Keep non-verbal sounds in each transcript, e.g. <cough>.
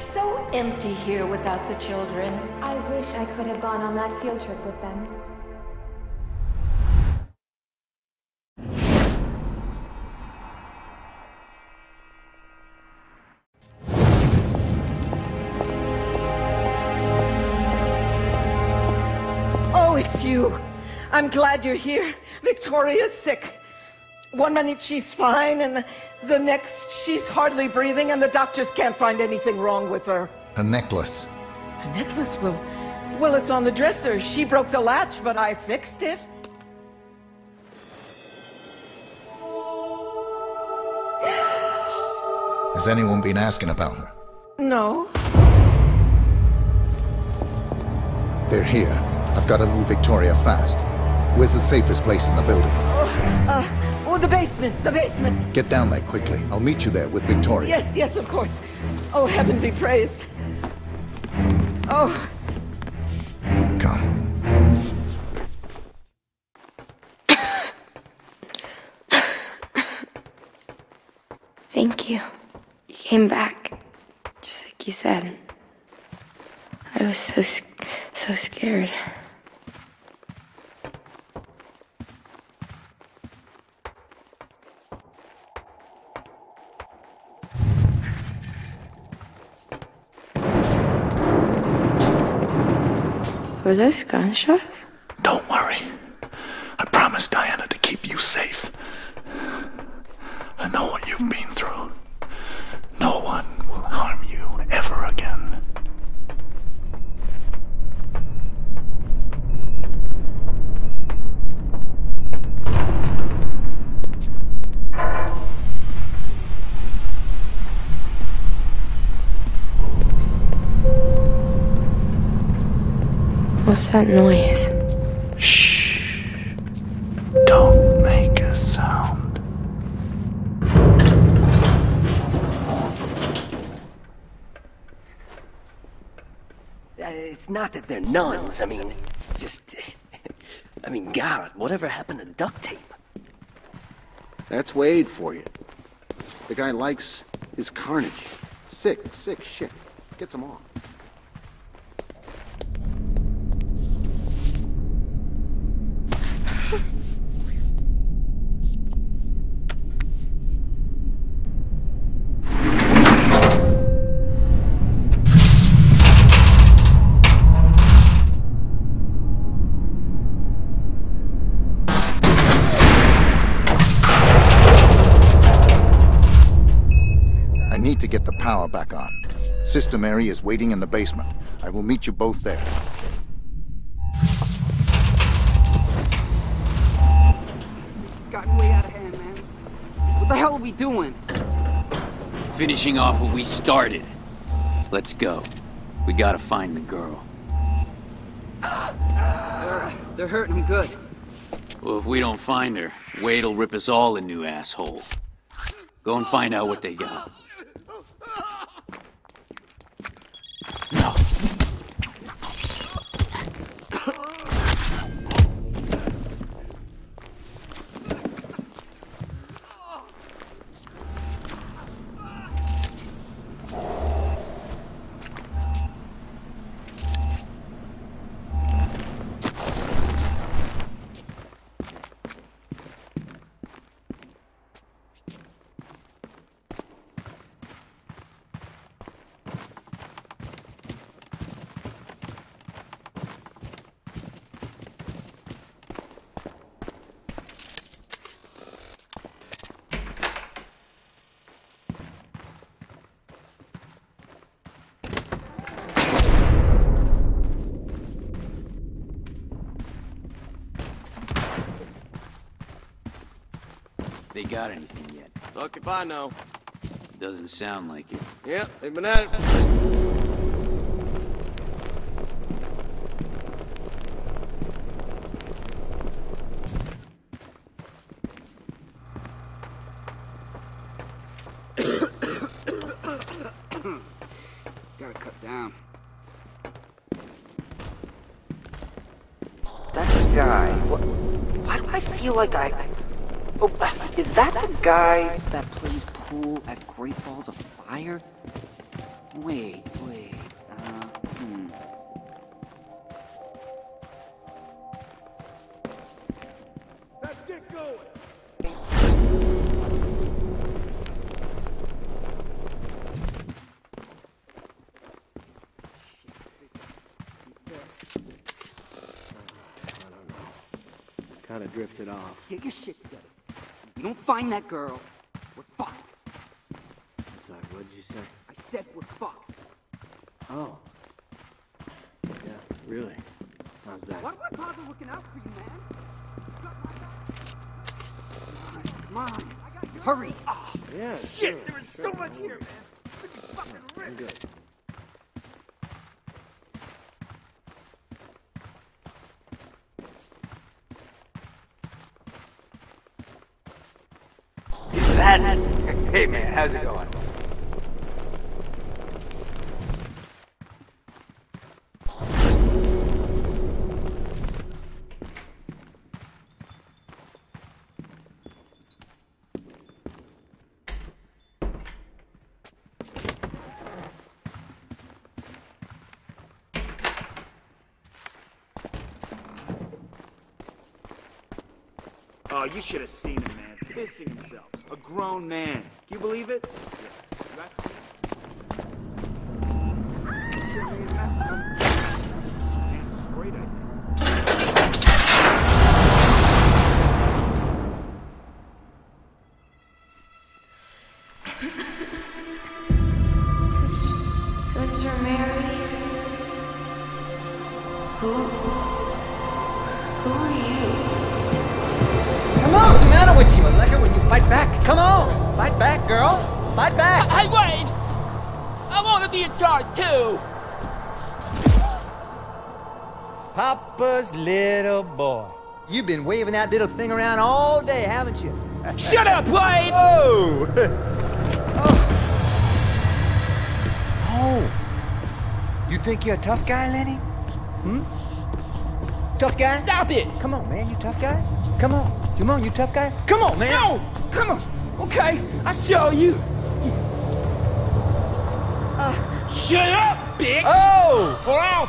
It's so empty here without the children. I wish I could have gone on that field trip with them. Oh, it's you. I'm glad you're here. Victoria's sick. One minute she's fine, and the, next she's hardly breathing, and the doctors can't find anything wrong with her. A necklace. A necklace? Well, well, it's on the dresser. She broke the latch, but I fixed it. Has anyone been asking about her? No. They're here. I've got to move Victoria fast. Where's the safest place in the building? Oh, uh, the basement, the basement. Get down there quickly. I'll meet you there with Victoria. Yes, yes, of course. Oh, heaven be praised. Oh, Come. Thank you. You came back, just like you said. I was so so scared. Were those gunshots? Don't worry. I promised Diana to keep you safe. I know what you've been through. No one will harm you ever What's that noise? Shh. Don't make a sound. Uh, It's not that they're nuns. I mean, it's just. <laughs> I mean, God, whatever happened to duct tape? That's Wade for you. The guy likes his carnage. Sick, sick shit. Gets him off. Get the power back on. Sister Mary is waiting in the basement. I will meet you both there. It's gotten way out of hand, man. What the hell are we doing? Finishing off what we started. Let's go. We gotta find the girl. They're, they're hurting him good. Well, if we don't find her, Wade'll rip us all a new asshole. Go and find out what they got. No. They got anything yet? Fuck if I know. Doesn't sound like it. Yep, they've been at it. <coughs> Gotta cut down. That guy. What? Why do I feel like I? Oh, is that the guy that plays pool at Great Balls of Fire? Wait, wait. Uh, hmm. Kind of drifted off. Get your shit together. You don't find that girl, we're fucked. Sorry, what did you say? I said we're fucked. Oh. Yeah, really? How's that? Why do I bother looking out for you, man? Come on, come on. Hurry! Oh, Yeah, shit, sure, there is sure, so much here, man. Fucking I'm good. That? Hey man, how's it going? Oh, you should have seen him, man. Pissing himself. A grown man. Can you believe it? Yeah. Fight back. Hey, wait! I want to be in charge too! Papa's little boy. You've been waving that little thing around all day, haven't you? <laughs> Shut up, Wade! Oh! <laughs> oh! You think you're a tough guy, Lenny? Hmm? Tough guy? Stop it! Come on, man, you tough guy? Come on. Come on, you tough guy? Come on, man! No! Come on! Okay, I'll show you. Shut up, bitch! Oh! Or I'll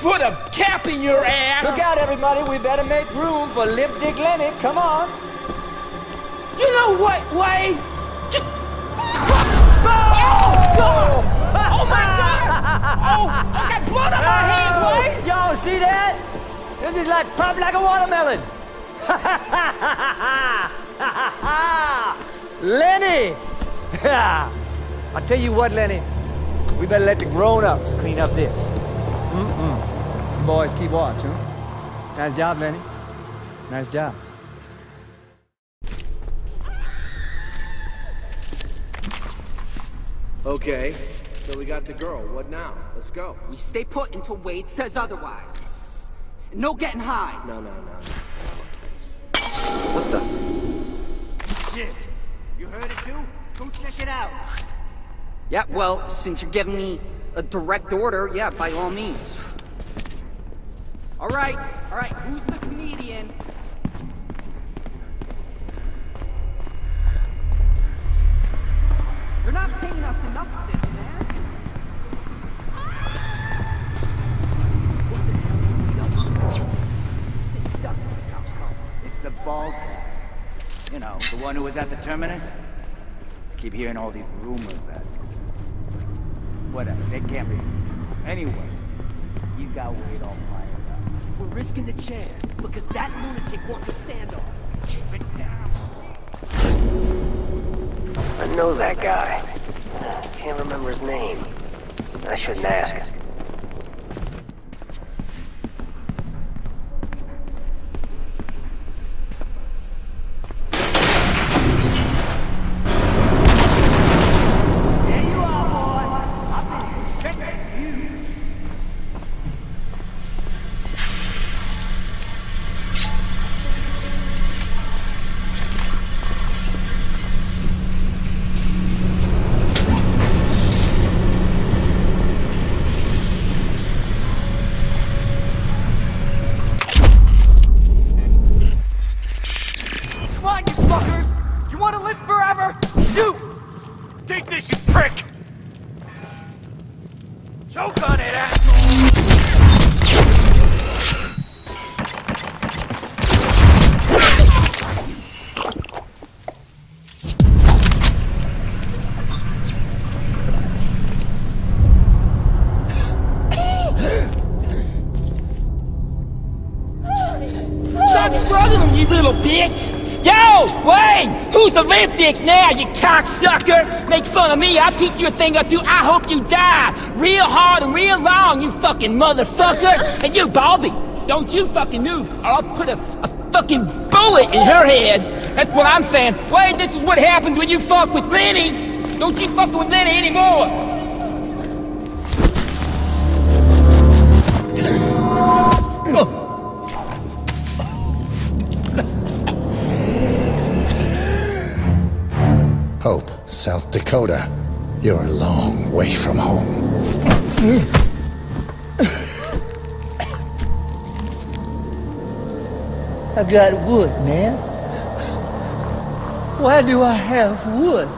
put a cap in your ass! Look out, everybody. We better make room for Lip Dick Lenny. Come on. You know what, Wade? Just... Oh, God! Oh, my God! Oh, I got blood on my oh! hand, Wade! Y'all see that? This is like pop like a watermelon. <laughs> Lenny! <laughs> I'll tell you what, Lenny. We better let the grown-ups clean up this. Mm-mm. You boys keep watch, huh? Nice job, Lenny. Nice job. Okay, so we got the girl. What now? Let's go. We stay put until Wade says otherwise. No getting high. No, no, no. What the? Shit. You heard it too? Go check it out. Yeah, well, since you're giving me a direct order, yeah, by all means. All right, all right, who's the comedian? You're not paying us enough for this, man. It's the bald. You know, the one who was at the terminus. Keep hearing all these rumors that. Whatever, they can't be. Anyway, he's got Wade all fired up. We're risking the chair because that lunatic wants a standoff. Keep it down. I know that guy. Can't remember his name. I shouldn't ask. Take this, you prick! Choke on it, asshole! Little bitch! Yo, Wayne! Who's the limp dick now, you cocksucker? Make fun of me, I'll teach you a thing or two, I hope you die! Real hard and real long, you fucking motherfucker! And you, Baldy, don't you fucking move, or I'll put a, a fucking bullet in her head! That's what I'm saying. Wayne, this is what happens when you fuck with Lenny! Don't you fuck with Lenny anymore! Hope, South Dakota. You're a long way from home. I got wood, man. Why do I have wood?